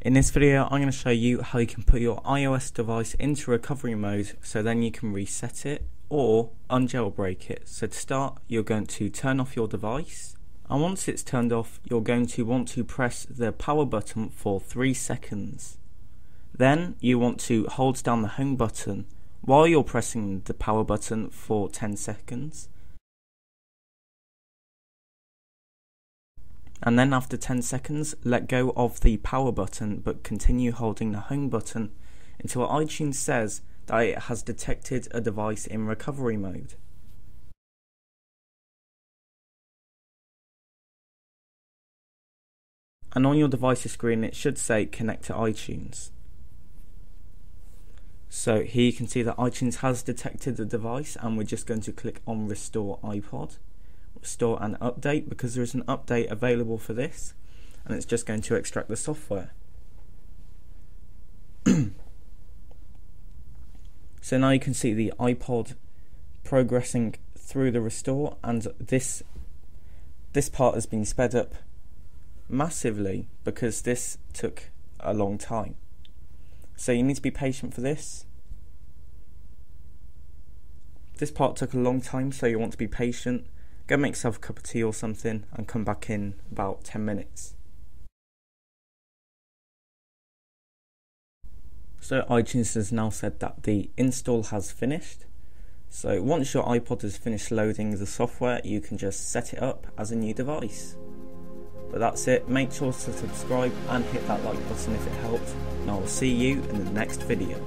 In this video I'm going to show you how you can put your iOS device into recovery mode so then you can reset it or unjailbreak it. So to start you're going to turn off your device and once it's turned off you're going to want to press the power button for 3 seconds. Then you want to hold down the home button while you're pressing the power button for 10 seconds and then after 10 seconds let go of the power button but continue holding the home button until iTunes says that it has detected a device in recovery mode. And on your device's screen it should say connect to iTunes. So here you can see that iTunes has detected the device and we're just going to click on restore iPod store and update because there is an update available for this and it's just going to extract the software. so now you can see the iPod progressing through the restore and this this part has been sped up massively because this took a long time. So you need to be patient for this. This part took a long time so you want to be patient go make yourself a cup of tea or something and come back in about 10 minutes. So iTunes has now said that the install has finished. So once your iPod has finished loading the software, you can just set it up as a new device. But that's it, make sure to subscribe and hit that like button if it helped, and I will see you in the next video.